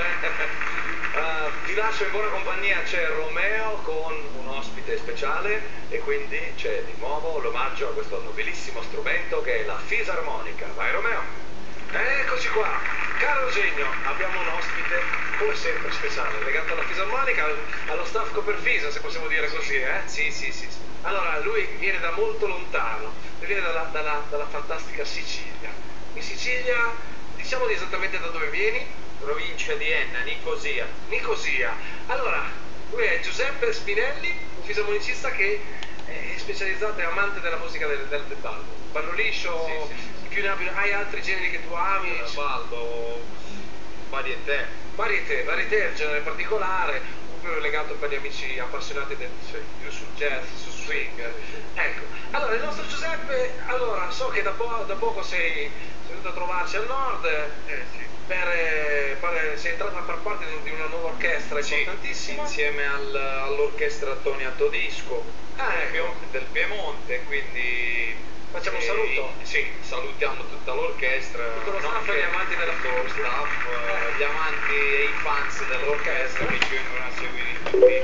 Uh, vi lascio in buona compagnia, c'è Romeo con un ospite speciale e quindi c'è di nuovo l'omaggio a questo nobilissimo strumento che è la fisarmonica. Vai Romeo! Eccoci qua! Caro Eugenio, abbiamo un ospite come sempre speciale, legato alla fisarmonica, allo staff Coperfisa, se possiamo dire così, eh? Sì, sì, sì. sì. Allora, lui viene da molto lontano, lui viene dalla, dalla, dalla fantastica Sicilia. In Sicilia, diciamo di esattamente da dove vieni? Provincia di Enna, Nicosia. Nicosia. Allora, lui è Giuseppe Spinelli, un fisarmonicista che è specializzato e amante della musica del, del, del ballo. Ballo liscio, Sì, sì, più ne ne- hai altri generi che tu ami? Ballo, varietà. Varietà, varietà è il genere particolare, oppure legato per gli amici appassionati del, cioè, più sul jazz, sul swing. Ecco, allora il nostro Giuseppe, allora so che da, po- da poco sei, sei venuto a trovarci al nord, Eh sì. Per, eh, per- sei entrato a far parte di, una nuova orchestra Sì, importantissima. insieme al- all'orchestra Tonia Todisco Ah, del, ecco. Del Piemonte, quindi Facciamo un eh, saluto. Sì, salutiamo tutta l'orchestra, Tutto lo staff gli amanti della lo staff, eh, Eh. gli amanti e i fans dell'orchestra che ci vengono a seguire tutti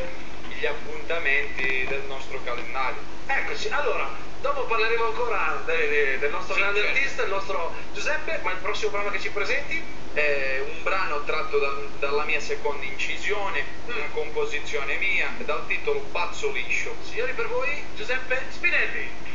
gli appuntamenti del nostro calendario. Eccoci, allora, dopo parleremo ancora de- de- del nostro Sì, grande certo. artista, il nostro Giuseppe, ma il prossimo brano che ci presenti? È un brano tratto dal- dalla mia seconda incisione, una composizione mia, dal titolo Pazzo Liscio. Signori per voi, Giuseppe Spinelli.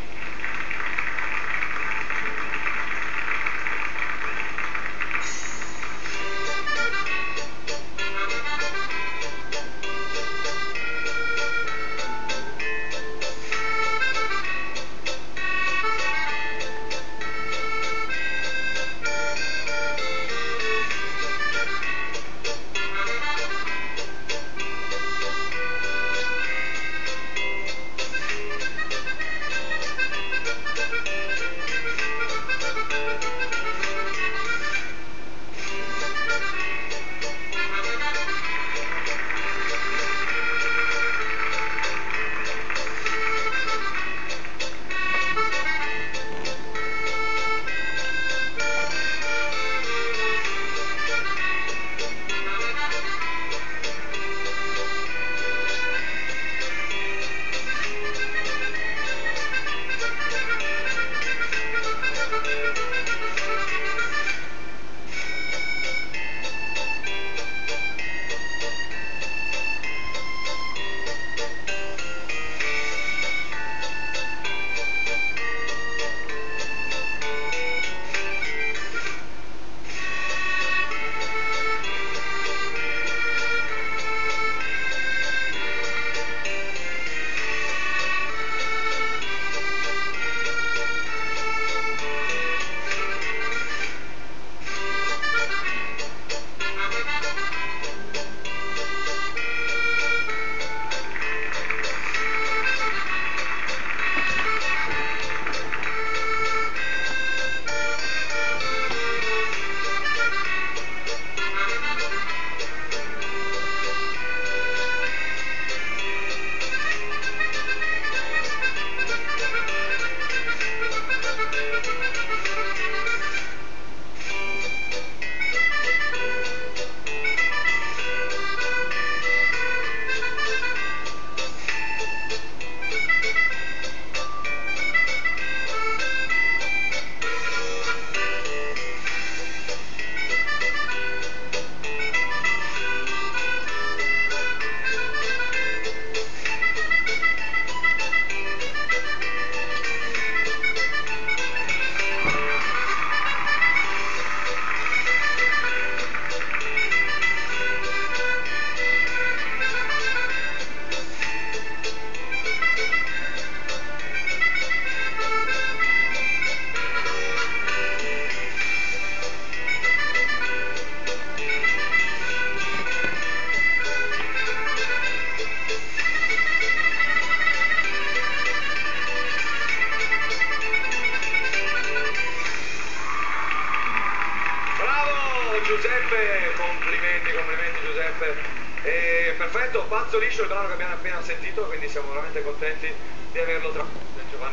Giuseppe, complimenti, complimenti Giuseppe. E perfetto, Pazzo Liscio il brano che abbiamo appena sentito, quindi siamo veramente contenti di averlo tra Giovanni.